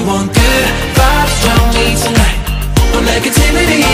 want good vibes from me tonight. No negativity.